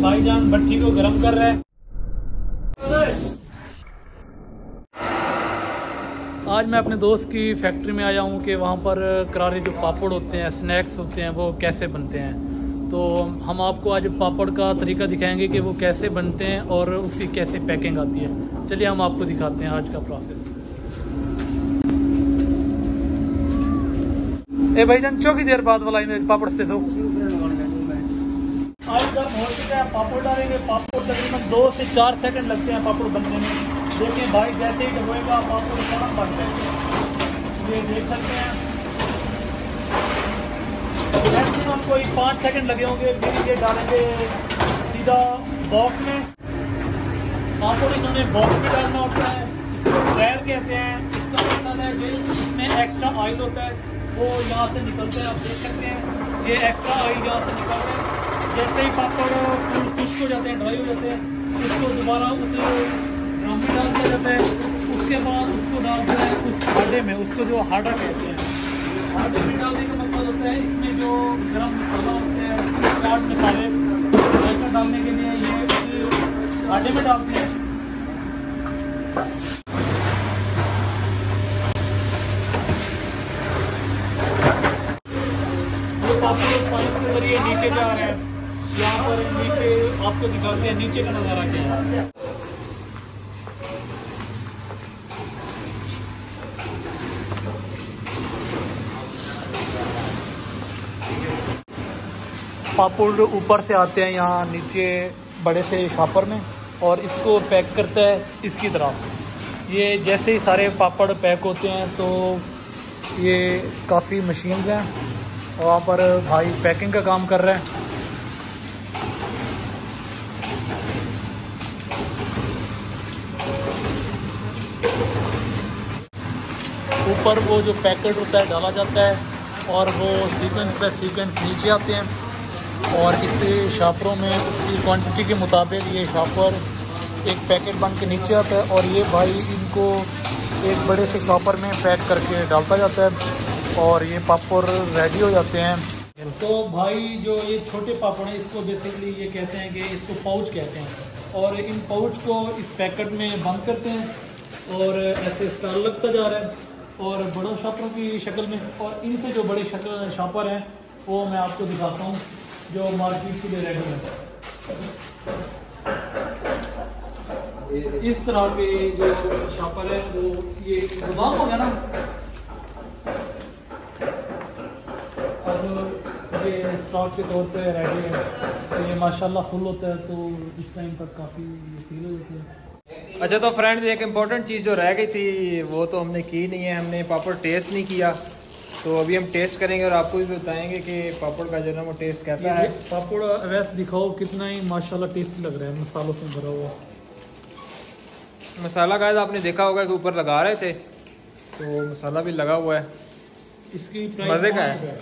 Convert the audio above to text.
भाईजान, भट्टी को गर्म कर रहे हैं। आज मैं अपने दोस्त की फैक्ट्री में आया हूँ कि वहाँ पर करारे जो पापड़ होते हैं स्नैक्स होते हैं, वो कैसे बनते हैं। तो हम आपको आज पापड़ का तरीका दिखाएँगे कि वो कैसे बनते हैं और उसकी कैसे पैकिंग आती है। चलिए हम आपको दिखाते हैं आज का प्रोसेस ए भाईजान, चौकी देर बाद वाला पापड़ से सो आज गर्म हो चुका है पापड़ डालेंगे, पापड़ तकरीबन दो से चार सेकंड लगते हैं पापड़ बनने में। देखिए भाई, जैसे ही डबोएगा पापड़ फ़ौरन बन जाएँगे ये देख सकते हैं। मैक्सिमम कोई पाँच सेकंड लगे होंगे, फिर ये डालेंगे सीधा बॉक्स में। पापड़ इन्होंने बॉक्स में डालना होता है फ्रायर कहते हैं। इसका मतलब है इसमें एक्स्ट्रा ऑयल होता है, वो यहाँ से निकलते हैं, आप देख सकते हैं। ये एक्स्ट्रा ऑयल यहाँ से निकल रहे हैं। जैसे ही पापड़ फूल खुश्क हो जाते हैं ड्राई हो जाते हैं, उसको दोबारा उस ड्रम में डाल दिया जाता है। उसके बाद उसको डालते हैं उस हाडे में, उसको जो हाडा कहते हैं। हाडे में डालने का मतलब होता है, इसमें जो गर्म मसाला होते हैं चाट मसाले जायका डालने के लिए ये हाडे में डालते हैं। पाइप के ज़रिए नीचे जा रहे हैं। यहाँ पर नीचे, आपको दिखाते हैं, नीचे का नज़ारा क्या है? पापड़ ऊपर से आते हैं यहाँ, नीचे बड़े से शापर में, और इसको पैक करता है इसकी तरह। ये जैसे ही सारे पापड़ पैक होते हैं तो ये काफ़ी मशीन हैं। वहाँ पर भाई पैकिंग का काम कर रहे हैं। ऊपर वो जो पैकेट होता है डाला जाता है और वो सीक्वेंस बाय सीक्वेंस नीचे आते हैं। और इस शापरों में उसकी क्वांटिटी के मुताबिक ये शापर एक पैकेट बन के नीचे आता है और ये भाई इनको एक बड़े से शॉपर में पैक करके डालता जाता है और ये पापड़ रेडी हो जाते हैं। तो भाई जो ये छोटे पापड़ हैं, इसको बेसिकली ये कहते हैं कि इसको पाउच कहते हैं। और इन पाउच को इस पैकेट में बंद करते हैं और ऐसे स्टाल लगता जा रहा है। और बड़ों शॉपरों की शक्ल में और इनसे जो बड़े शक्ल शॉपर हैं, वो मैं आपको दिखाता हूँ, जो मार्केट के लिए रेडी है। इस तरह के जो शॉपर है, वो ये गोदाम हो गया ना। अब ये स्टॉक के तौर पे रेडी है। तो ये माशाल्लाह फुल होता है तो इस टाइम पर काफ़ी फील हो जाती है। अच्छा तो फ्रेंड्स एक इम्पोर्टेंट चीज़ जो रह गई थी वो तो हमने की नहीं है हमने पापड़ टेस्ट नहीं किया। तो अभी हम टेस्ट करेंगे और आपको भी बताएँगे कि पापड़ का जो है वो टेस्ट कैसा है। पापड़ वैसे दिखाओ कितना ही माशाल्लाह टेस्टी लग रहा है मसालों से भरा हुआ। मसाला गायद आपने देखा होगा कि ऊपर लगा रहे थे तो मसाला भी लगा हुआ है। इसकी मज़े का है।